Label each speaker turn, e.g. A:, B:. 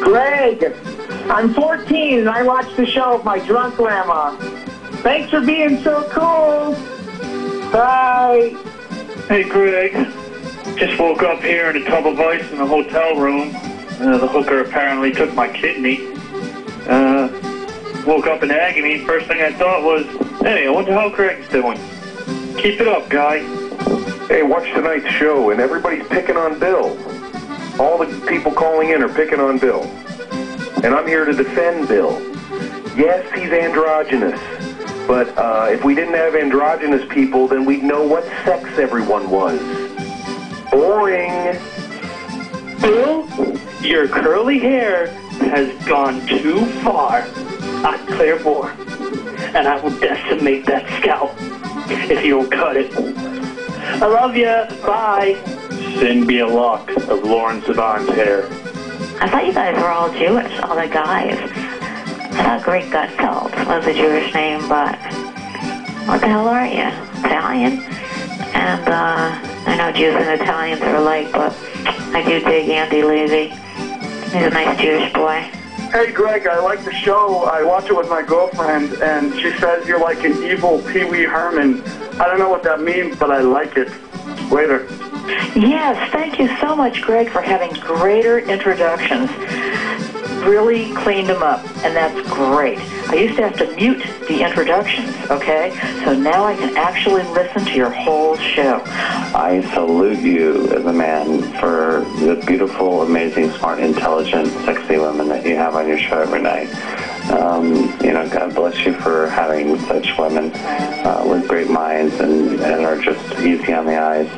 A: Greg, I'm 14 and I watch the show with my drunk grandma. Thanks for being so cool. Bye.
B: Hey, Greg. Just woke up here in a tub of ice in the hotel room. Uh, the hooker apparently took my kidney. Uh, woke up in agony. First thing I thought was, hey, I wonder how Greg's doing. Keep it up, guy.
C: Hey, watch tonight's show, and everybody's picking on Bill. All the people calling in are picking on Bill. And I'm here to defend Bill. Yes, he's androgynous. But uh, if we didn't have androgynous people, then we'd know what sex everyone was. Boring.
B: Bill, your curly hair has gone too far. I clear more, and I will decimate that scalp if you don't cut it. I love you. Bye. Sin be a lock of Lauren Sivan's hair.
D: I thought you guys were all Jewish, all the guys. I thought Greg Gutfeld was a Jewish name, but what the hell are you? Italian? And uh, I know Jews and Italians are alike, but I do dig Andy Levy. He's a nice Jewish boy.
E: Hey, Greg, I like the show. I watch it with my girlfriend, and she says you're like an evil Pee Wee Herman. I don't know what that means, but I like it. Later.
F: Yes, thank you so much, Greg, for having greater introductions. Really cleaned them up, and that's great. I used to have to mute the introductions, okay? So now I can actually listen to your whole show.
G: I salute you as a man for the beautiful, amazing, smart, intelligent, sexy women that you have on your show every night. Um, you know, God bless you for having such women uh, with great minds and, and are just easy on the eyes.